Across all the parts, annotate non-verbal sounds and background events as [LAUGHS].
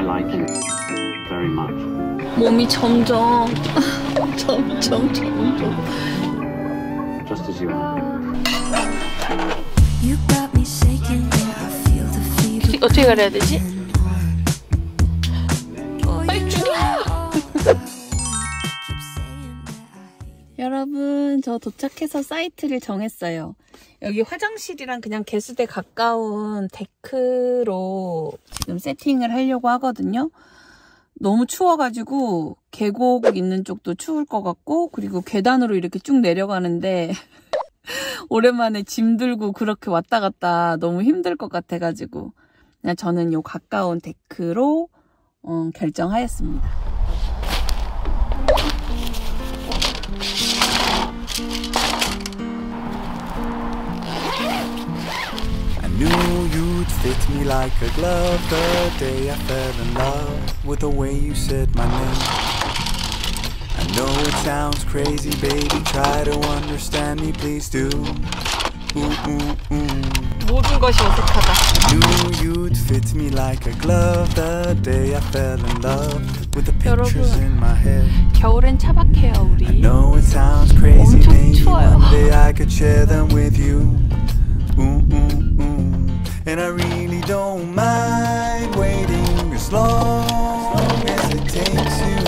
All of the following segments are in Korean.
I like it very much. 몸이 점점 점점 점점 Just as you are. You got me shaking, yeah, I feel the fever. 어떻게 가려야 되지? Oh, you 죽여! 여러분 저 도착해서 사이트를 정했어요. 여기 화장실이랑 그냥 개수대 가까운 데크로 지금 세팅을 하려고 하거든요. 너무 추워가지고 계곡 있는 쪽도 추울 것 같고 그리고 계단으로 이렇게 쭉 내려가는데 [LAUGHS] 오랜만에 짐 들고 그렇게 왔다 갔다 너무 힘들 것 같아가지고 그냥 저는 요 가까운 데크로 어, 결정하였습니다. me like a glove the day I fell in love with the way you said my name. I know it sounds crazy, baby. Try to understand me, please do. Ooh, ooh, ooh. 모든 것이 어색하다. Knew you'd fit me like a glove the day I fell in love with the pictures 여러분. in my head. 겨울엔 차박해요 우리. No, it sounds crazy. 엄청 Maybe 추워요. one day I could share them with you. Ooh, ooh, ooh. And I really don't mind waiting as long as it takes you.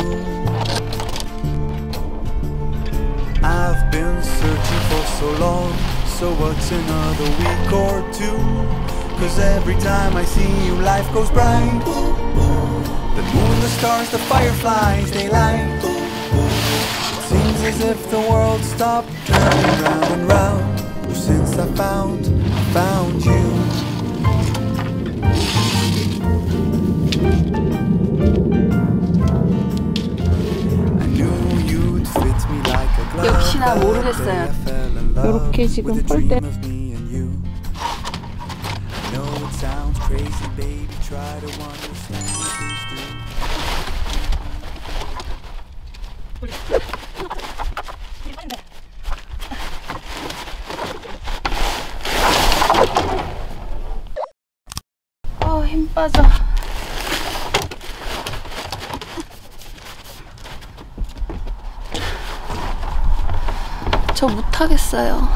I've been searching for so long. So what's another week or two? Cause every time I see you, life goes bright. The moon, the stars, the fireflies, they light. Seems as if the world stopped turning round and round since I found, found you. 나 모르겠어요. day I fell in love 요렇게 지금 a 볼 때- dream of me and you. I know it sounds crazy, baby. Try to understand. Please do. 어, 힘 빠져. 저 못 하겠어요.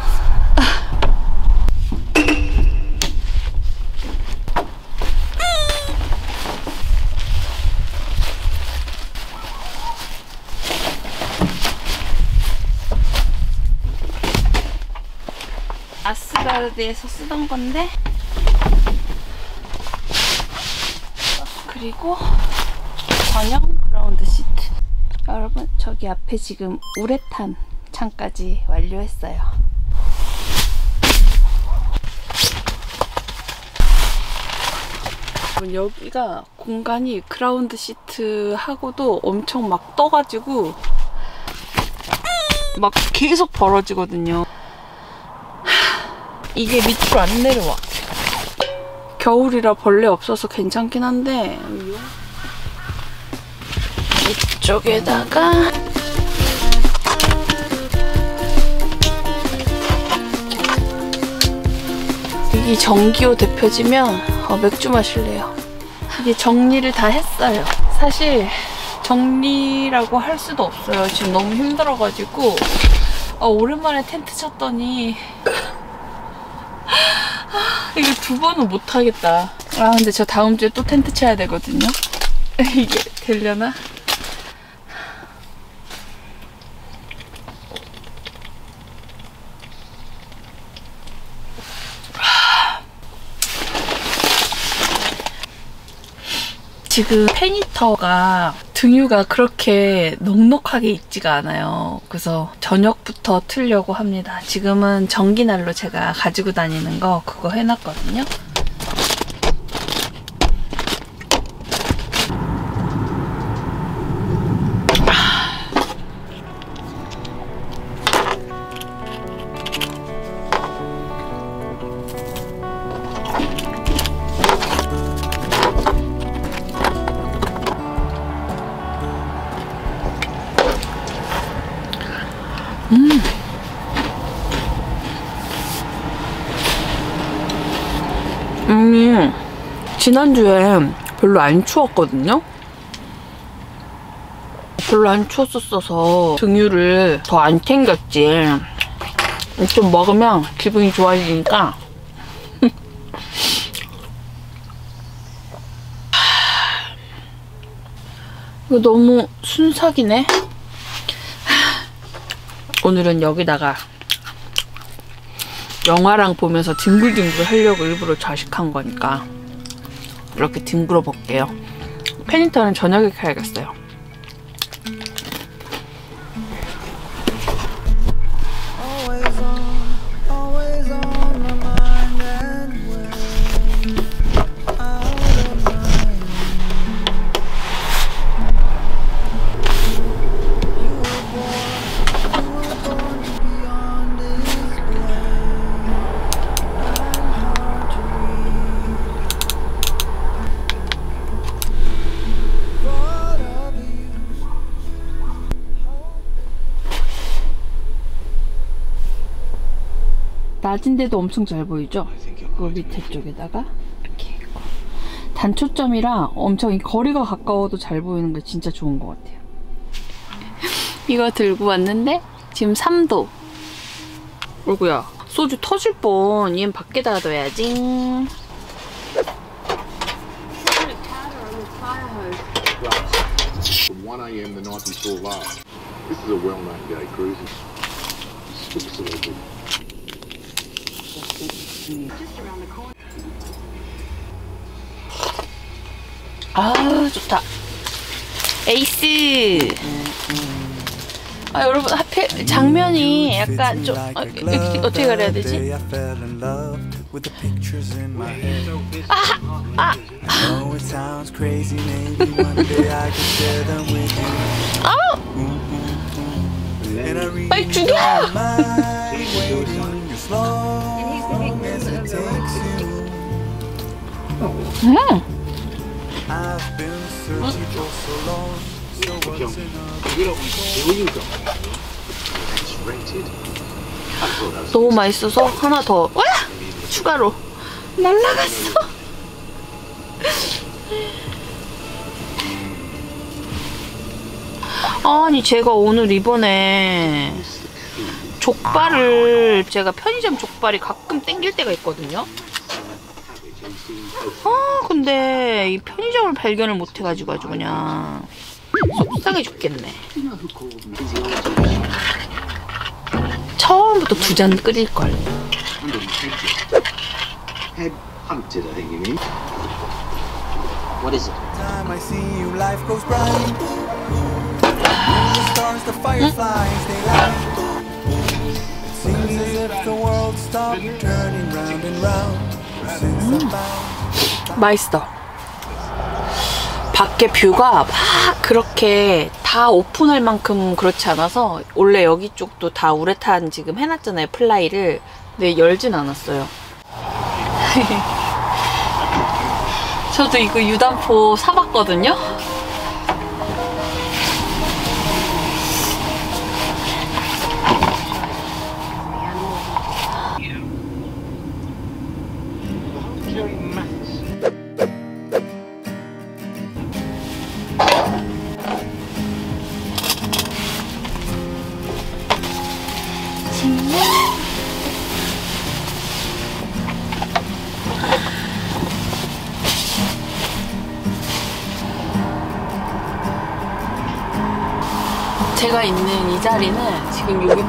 아스가르드에서 쓰던 건데. 그리고 전용 ground sheet. 여러분 저기 앞에 지금 우레탄 창까지 완료했어요. 여기가 공간이 ground sheet하고도 엄청 막 떠가지고 막 계속 벌어지거든요. 하, [SIGHS] 이게 밑으로 안 내려와. 겨울이라 벌레 없어서 괜찮긴 한데 이쪽에다가 여기 전기요 대표지면 어, 맥주 마실래요. 이게 정리를 다 했어요. 사실 정리라고 할 수도 없어요. 지금 너무 힘들어가지고 어, 오랜만에 텐트 쳤더니 이거 두 번은 못 하겠다. 아 근데 저 다음 주에 또 텐트 쳐야 되거든요. [LAUGHS] 이게 되려나? 지금 페니터가 등유가 그렇게 넉넉하게 있지가 않아요. 그래서 저녁부터 틀려고 합니다. 지금은 전기난로 제가 가지고 다니는 거 그거 해놨거든요. 지난주에 별로 안 추웠거든요. 별로 안 추웠었어서 등유를 더 안 챙겼지. 좀 먹으면 기분이 좋아지니까. [LAUGHS] 이거 너무 순삭이네. 오늘은 여기다가 영화랑 보면서 뒹굴뒹굴 하려고 일부러 좌식한 거니까 이렇게 뒹굴어 볼게요. 페니터는 저녁에 가야겠어요. 낮은데도 엄청 잘 보이죠? 그 밑에 쪽에다가 이렇게 있고 단초점이라 엄청 이 거리가 가까워도 잘 보이는 게 진짜 좋은 것 같아요. [LAUGHS] 이거 들고 왔는데 지금 3도. 어구야 소주 터질 뻔. 얘는 밖에다 둬야지. From 1am the night before last. This is a well-known gay cruise. Switzerland. 아 좋다. 에이스. 아 여러분 하필 장면이 약간 좀 어, 어떻게 가려야 되지? Oh. 아 I read 빨리 죽여! 너무 맛있어서 하나 더 와! 추가로 날라갔어. [LAUGHS] 아니 제가 오늘 이번에 족발을 제가 편의점 족발이 가끔 땡길 때가 있거든요. 아 근데 이 편의점을 발견을 못 해가지고 아주 그냥 속상해 죽겠네. 처음부터 두 잔 끓일 걸. Head as if the world stopped turning round and round. Found 맛있어. 밖에 뷰가 막 그렇게 다 오픈할 만큼 그렇지 않아서 원래 여기 쪽도 다 우레탄 지금 해놨잖아요 플라이를 근데 열진 않았어요. 저도 이거 유단포 사봤거든요.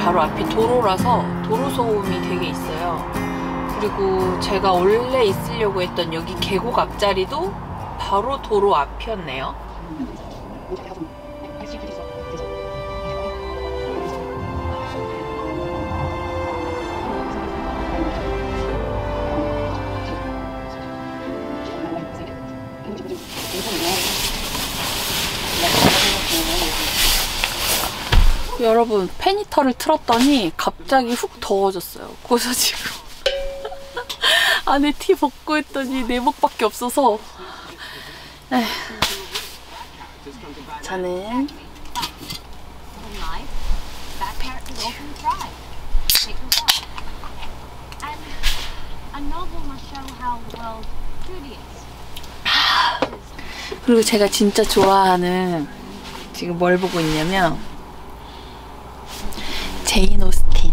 바로 앞이 도로라서 도로 소음이 되게 있어요. 그리고 제가 원래 있으려고 했던 여기 계곡 앞자리도 바로 도로 앞이었네요. 여러분 페니터를 틀었더니 갑자기 훅 더워졌어요. 그래서 지금 안에 티 벗고 했더니 내복밖에 없어서 에휴. 저는. 그리고 제가 진짜 좋아하는 지금 뭘 보고 있냐면 제인 오스틴.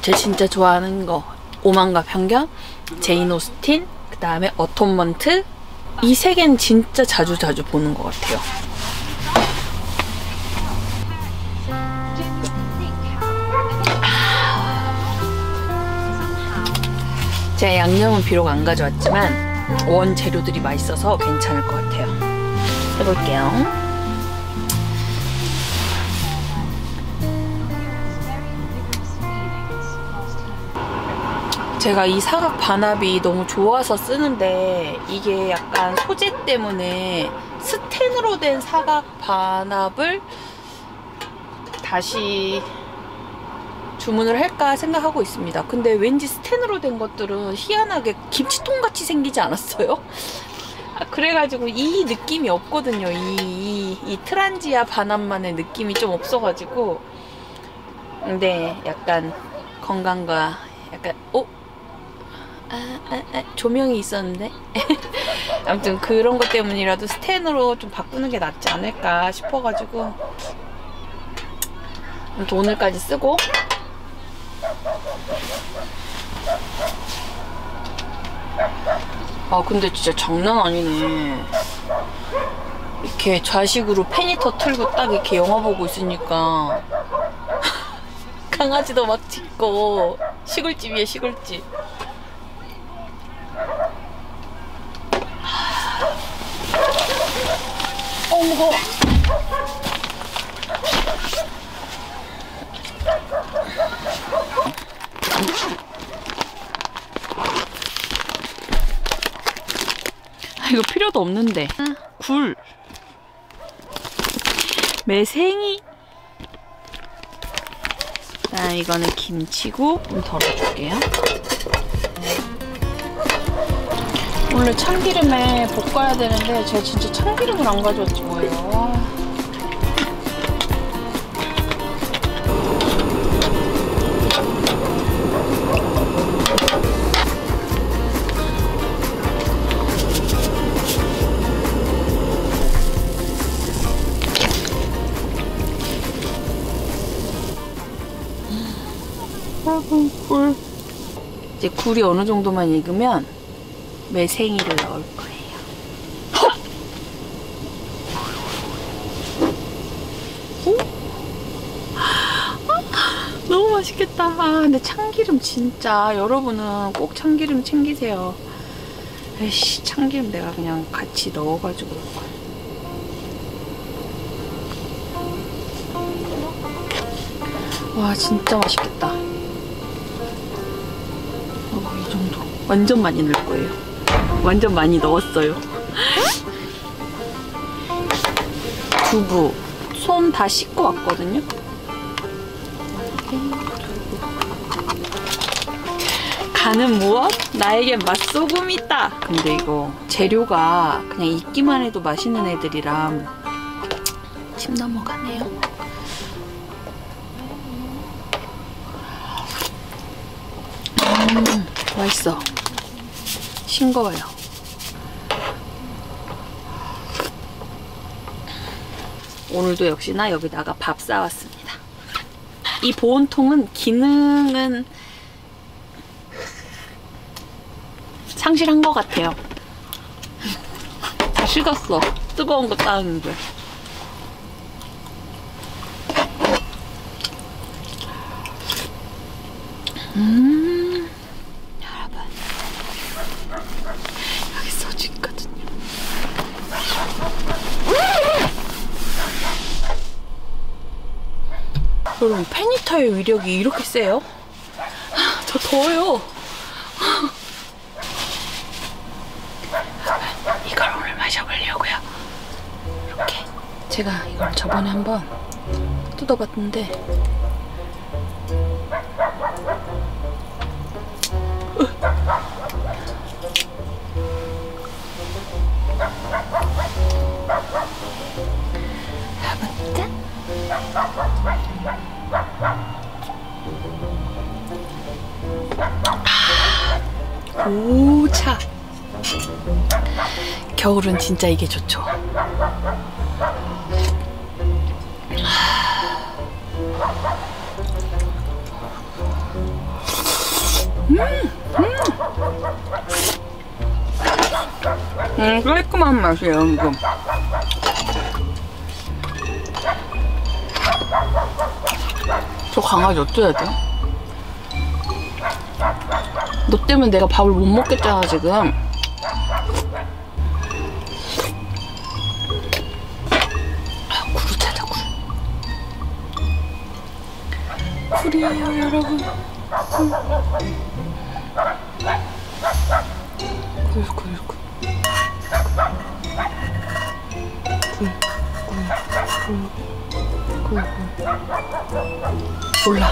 제 진짜 좋아하는 거 오만과 편견, 제인 오스틴, 그 다음에 Atonement 이 세 개는 진짜 자주 자주 보는 것 같아요. 제 양념은 비록 안 가져왔지만 원 재료들이 맛있어서 괜찮을 것 같아요. 해볼게요. 제가 이 사각 반합이 너무 좋아서 쓰는데 이게 약간 소재 때문에 스텐으로 된 사각 반합을 다시 주문을 할까 생각하고 있습니다. 근데 왠지 스텐으로 된 것들은 희한하게 김치통 같이 생기지 않았어요? [LAUGHS] 아, 그래가지고 이 느낌이 없거든요. 이, 이, 이 트란지아 반합만의 느낌이 좀 없어가지고. 근데 약간 건강과 약간, 어? 아, 아, 아, 조명이 있었는데? [LAUGHS] 아무튼 그런 것 때문이라도 스텐으로 좀 바꾸는 게 낫지 않을까 싶어가지고. 오늘까지 쓰고 아 근데 진짜 장난 아니네. 이렇게 좌식으로 페니터 틀고 딱 이렇게 영화 보고 있으니까 [LAUGHS] 강아지도 막 짖고 시골집이야 시골집. 어 무거워 필요도 없는데. 굴. 매생이. 자, 이거는 김치고 좀 덜어줄게요. 원래 참기름에 볶아야 되는데 제가 진짜 참기름을 안 가져왔지 뭐예요. 굴이 어느 정도만 익으면 매생이를 넣을 거예요. 오? 너무 맛있겠다. 아, 근데 참기름 진짜 여러분은 꼭 참기름 챙기세요. 에이씨, 참기름 내가 그냥 같이 넣어가지고. 와, 진짜 맛있겠다. 정도. 완전 많이 넣을 거예요. 완전 많이 넣었어요. 두부. 손 다 씻고 왔거든요. 간은 무엇? 나에겐 맛소금이 있다. 근데 이거 재료가 그냥 익기만 해도 맛있는 애들이라 침 넘어가네요. 음, 맛있어. 싱거워요. 오늘도 역시나 여기다가 밥 싸왔습니다. 이 보온통은 기능은 상실한 것 같아요. 다 식었어. 뜨거운 거 따는데. 음, 여러분. 여기 소주 있거든요. 페니터의 위력이 이렇게 세요? 아, 저 더워요. 이걸 오늘 마셔보려고요. 이렇게. 제가 이걸 저번에 한번 뜯어봤는데 짠! 오차. 겨울은 진짜 이게 좋죠. 음, 깔끔한 맛이에요, 이거. 강아지 어쩌야 돼? 너 때문에 내가 밥을 못 먹겠잖아, 지금. 아, 굴을 찾아, 굴. 굴이에요, 여러분. 굴, 굴, 굴. 굴, 굴, 굴, 굴, 굴. 몰라.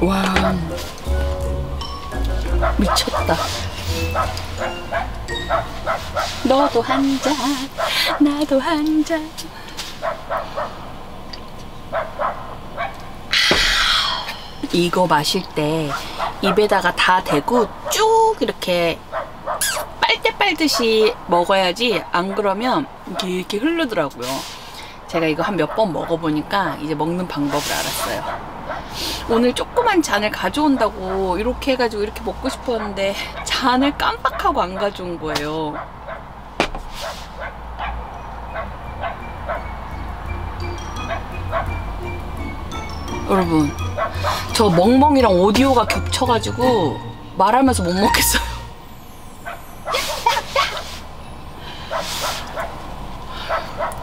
와. 미쳤다. 너도 한잔 나도 한잔 이거 마실 때 입에다가 다 대고 쭉 이렇게 빨대 빨듯이 먹어야지 안 그러면 이렇게 흐르더라고요 제가 이거 한 몇 번 먹어보니까 이제 먹는 방법을 알았어요 오늘 조그만 잔을 가져온다고 이렇게 해가지고 이렇게 먹고 싶었는데 잔을 깜빡하고 안 가져온 거예요. 여러분, 저 멍멍이랑 오디오가 겹쳐가지고 말하면서 못 먹겠어요.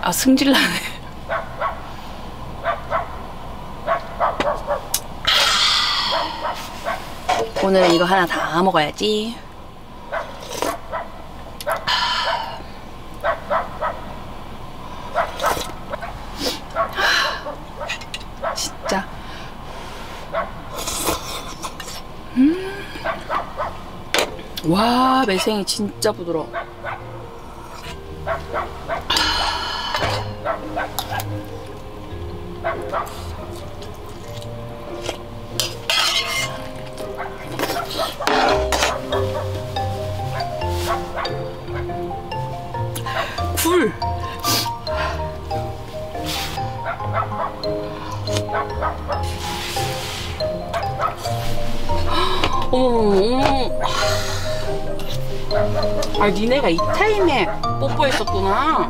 아, 승질나네. 오늘은 이거 하나 다 먹어야지. 진짜. 음. 와, 매생이 진짜 부드러워. 굴. 어머, 어머. 아, 니네가 이 타임에 뽀뽀했었구나.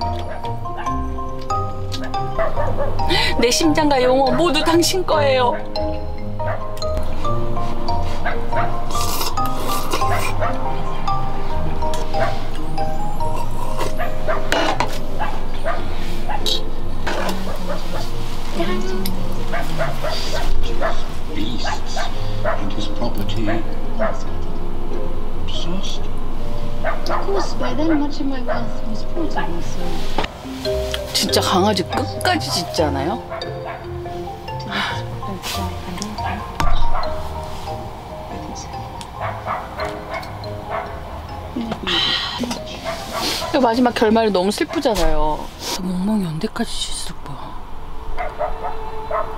내 심장과 영혼 모두 당신 거예요. Course, by then much of my wealth was portable, so 진짜 강아지 끝까지. 그 마지막 결말이 너무 슬프잖아요. 멍멍이 언제까지 짖을까?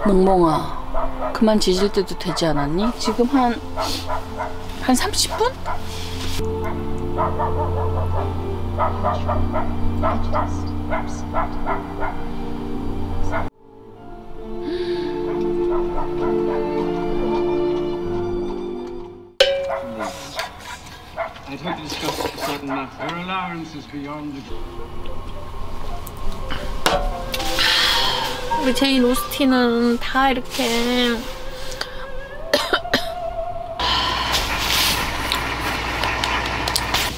멍멍아, 그만 짖을 때도 되지 않았니? 지금 한, 한 30분? I'd hope to discuss certain matters. There are allowances beyond the... 우리 제인 오스틴은 다 이렇게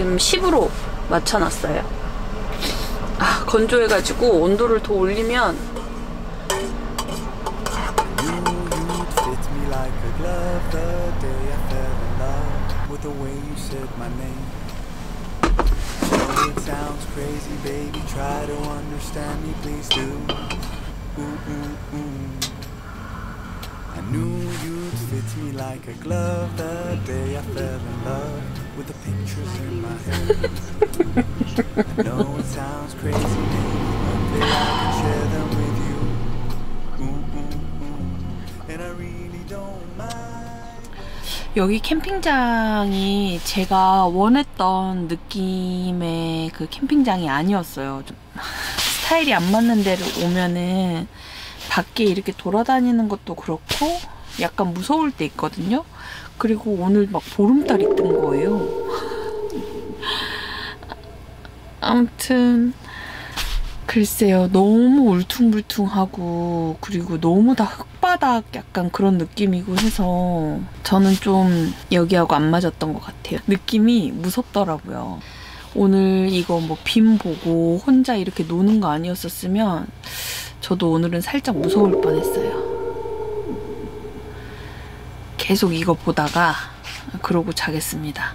지금 10으로 맞춰놨어요. 아, 건조해가지고 온도를 더 올리면. Oh. I knew you'd fit me like a glove the day I fell in love with the pictures in my head. I know it sounds crazy, but I can share them with you. Ooh, ooh, ooh. And I really don't mind. 여기 캠핑장이 제가 원했던 느낌의 그 캠핑장이 아니었어요. 좀 스타일이 안 맞는 데를 오면은 밖에 이렇게 돌아다니는 것도 그렇고 약간 무서울 때 있거든요. 그리고 오늘 막 보름달이 뜬 거예요. 아무튼 글쎄요 너무 울퉁불퉁하고 그리고 너무 다 흙바닥 약간 그런 느낌이고 해서 저는 좀 여기하고 안 맞았던 것 같아요 느낌이 무섭더라고요 오늘 이거 뭐 빔 보고 혼자 이렇게 노는 거 아니었었으면 저도 오늘은 살짝 무서울 뻔했어요 계속 이거 보다가 그러고 자겠습니다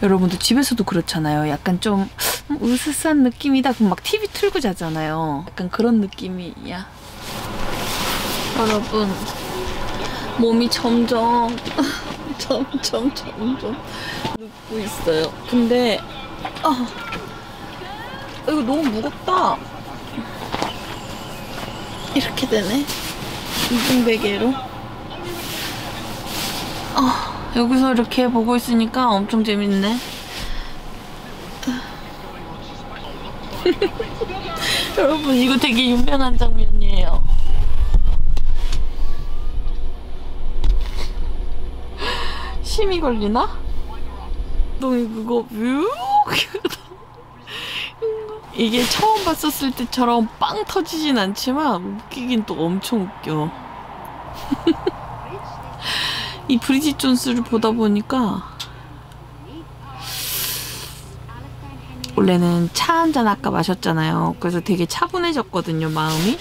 여러분도 집에서도 그렇잖아요 약간 좀 음, 으스스한 느낌이다. 그럼 막 TV 틀고 자잖아요. 약간 그런 느낌이야. 여러분, 몸이 점점, [LAUGHS] 점점, 점점 눕고 있어요. 근데, 아, 이거 너무 무겁다. 이렇게 되네. 이중 베개로. 아, 여기서 이렇게 보고 있으니까 엄청 재밌네. [LAUGHS] 여러분 이거 되게 유명한 장면이에요. 심이 걸리나? 동이 그거 뮤 [LAUGHS] 이게 처음 봤었을 때처럼 빵 터지진 않지만 웃기긴 또 엄청 웃겨. [LAUGHS] 이 브리짓 존스를 보다 보니까 원래는 차 한 잔 아까 마셨잖아요. 그래서 되게 차분해졌거든요, 마음이.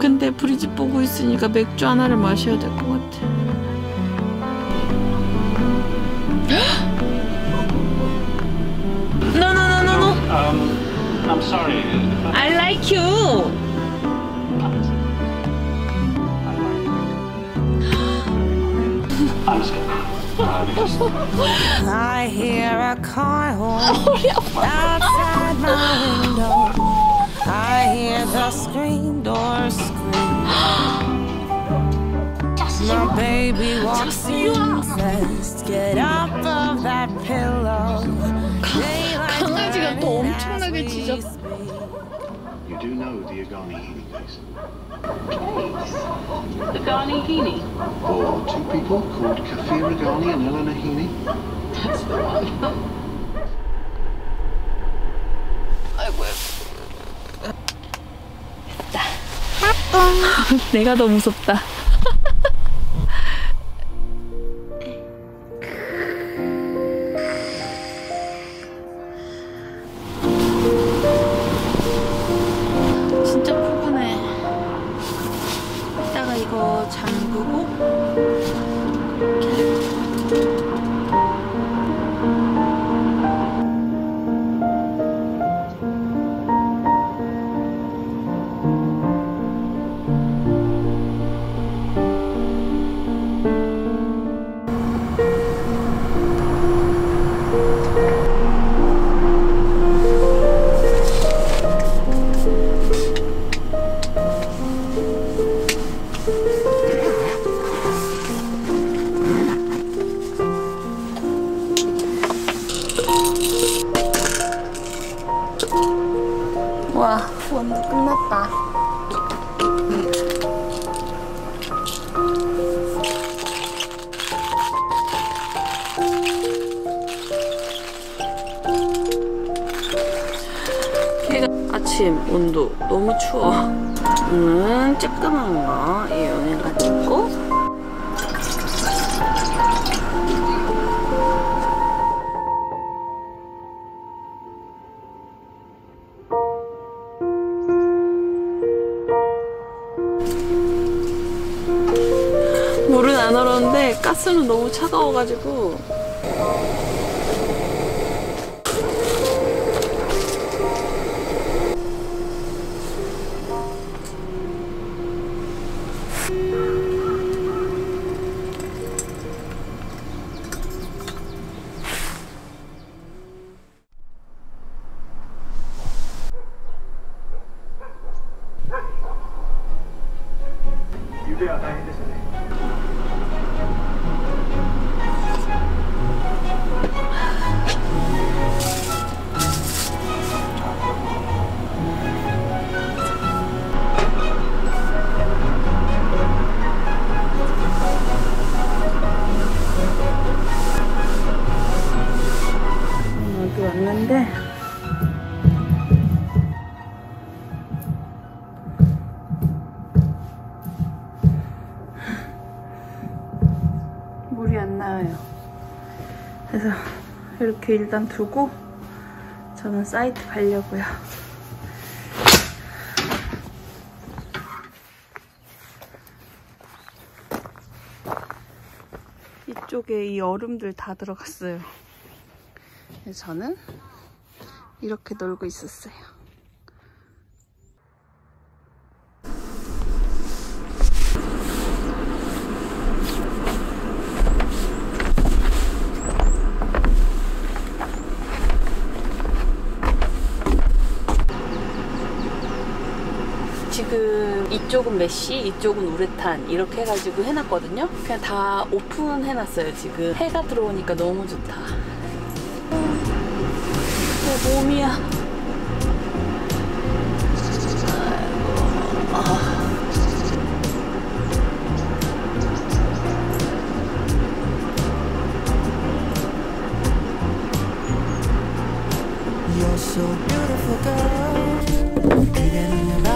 근데 브리짓 보고 있으니까 맥주 하나를 마셔야 될 것 같아. [GASPS] No, no, no, no, no. Um, I'm sorry. I like you. I'm scared. Uh, because I hear a car horn [LAUGHS] outside my window. I hear the screen door scream. [GASPS] My baby walks in, says, Get up You do know the Agani healing case? The Garni Heaney. Or two people called Kafir Agani and Eleanor Heaney? That's the one. 내가 더 무섭다. 안 얼었는데 가스는 너무 차가워가지고 이렇게 일단 두고 저는 사이트 가려고요. 이쪽에 이 얼음들 다 들어갔어요. 저는 이렇게 놀고 있었어요. 지금 이쪽은 mesh, 이쪽은 우레탄 이렇게 해가지고 해놨거든요. 그냥 다 오픈해놨어요. 지금 해가 들어오니까 너무 좋다. 내 몸이야. So beautiful girl 이대는 내 바라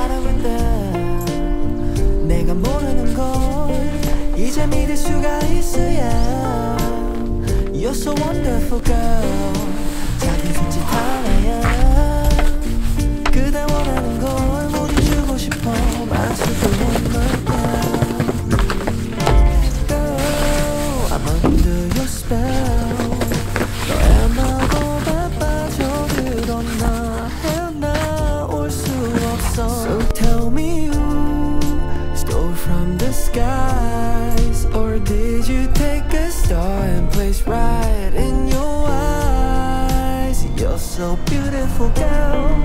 이제 믿을 수가 있어야 You're so wonderful girl 작은 손짓 하나야 so beautiful girl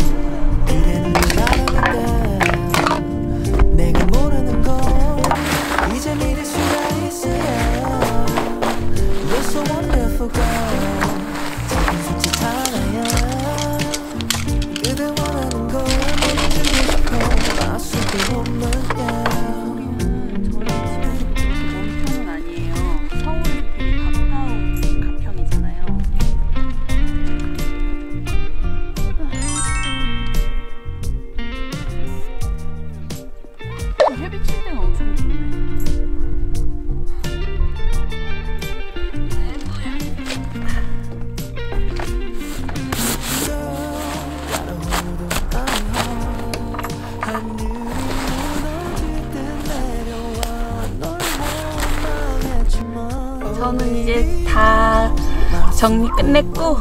저는 이제 다 정리 끝냈고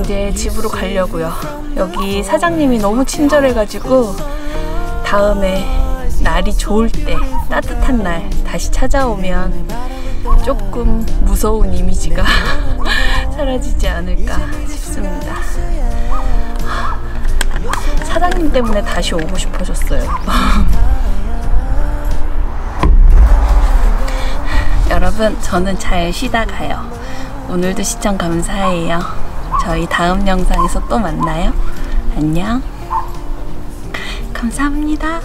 이제 집으로 가려고요. 여기 사장님이 너무 친절해가지고 다음에 날이 좋을 때 따뜻한 날 다시 찾아오면 조금 무서운 이미지가 [LAUGHS] 사라지지 않을까 싶습니다. 사장님 때문에 다시 오고 싶어졌어요. [LAUGHS] 여러분, 저는 잘 쉬다 가요. 오늘도 시청 감사해요. 저희 다음 영상에서 또 만나요. 안녕. 감사합니다.